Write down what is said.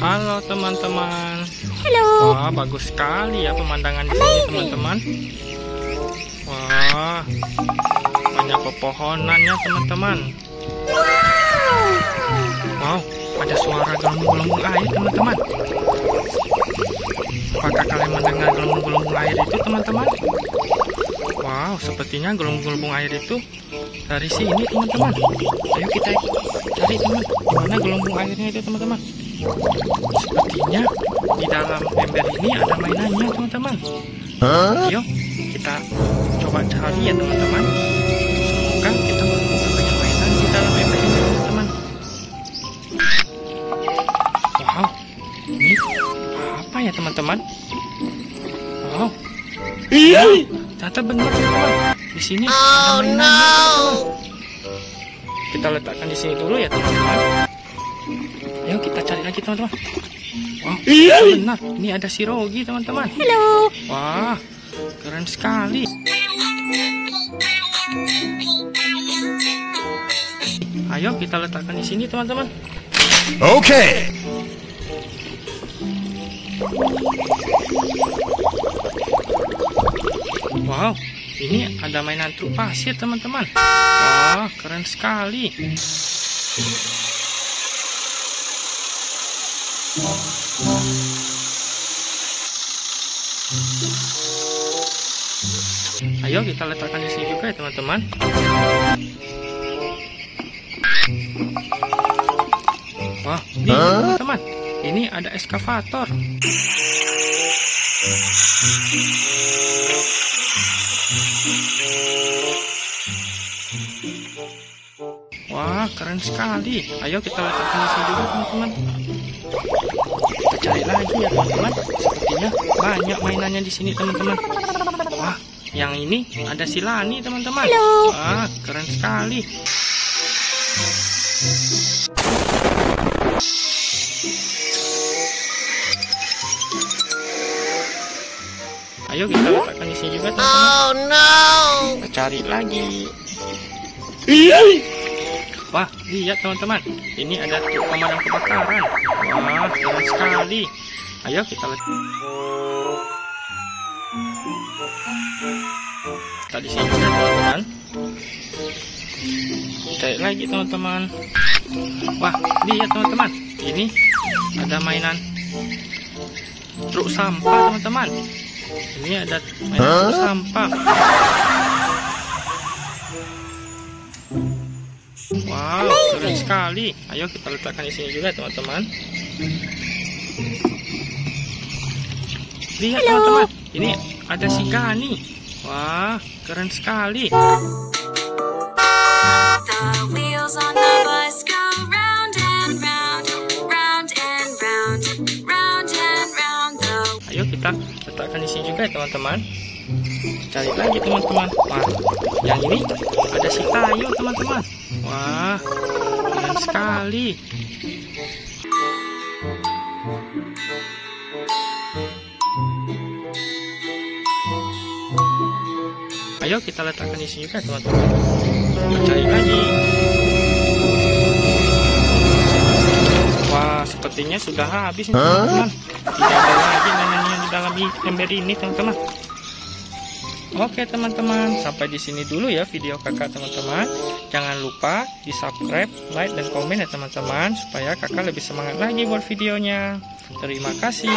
Halo teman-teman. Halo. Wah, bagus sekali ya pemandangan di sini teman-teman. Wah, banyak pepohonannya teman-teman. Wow, ada suara gelembung-gelembung air teman-teman. Apakah kalian mendengar gelembung-gelembung air itu teman-teman? Wow, sepertinya gelembung-gelembung air itu dari sini teman-teman. Ayo kita cari teman, di mana gelembung airnya itu teman-teman. Sepertinya di dalam ember ini ada mainannya teman-teman. Ayo kita coba cari ya teman-teman. Semoga kita menemukan banyak mainan di dalam ember ini teman-teman. Wow, ini apa ya teman-teman? Wow, ternyata benar teman-teman. Di sini ada mainannya teman-teman. Kita letakkan di sini dulu ya teman-teman. Ayo kita cari lagi teman-teman. Wah, benar. Ini ada si Rogi teman-teman. Halo. Wah, keren sekali. Ayo kita letakkan di sini teman-teman. Okay. Wow, ini ada mainan truk pasir teman-teman. Wah, keren sekali. Ayo kita letakkan di sini juga ya teman-teman. Wah, ini teman-teman. Ini ada eskavator. Wah, keren sekali. Ayo kita letakkan di sini juga, teman-teman. Kita cari lagi ya, teman-teman. Sepertinya banyak mainannya di sini, teman-teman. Wah, yang ini ada si Lani, teman-teman. Wah, keren sekali. Ayo kita letakkan di sini juga, teman-teman. Kita cari lagi. Wah, lihat teman-teman. Ini ada pemadam kebakaran. Wah, keren sekali. Ayo kita lihat. Tadi sini teman-teman. Cari lagi teman-teman. Wah, lihat teman-teman. Ini ada mainan truk sampah teman-teman. Ini ada mainan truk sampah. Wow, keren sekali. Ayo kita letakkan di sini juga, teman-teman. Lihat, teman-teman. Ini ada si Gani. Wah, keren sekali. Ayo kita letakkan di sini juga, teman-teman. Cari lagi, teman-teman. Wah, yang ini ada si Tayo, teman-teman. Wah, keren sekali. Ayo kita letakkan di sini juga, teman-teman. Cari lagi. Wah, sepertinya sudah habis teman-teman. Tidak ada lagi mainannya di dalam ember ini, teman-teman. Oke, teman-teman. Sampai di sini dulu ya video kakak, teman-teman. Jangan lupa di subscribe, like, dan komen ya, teman-teman. Supaya kakak lebih semangat lagi buat videonya. Terima kasih.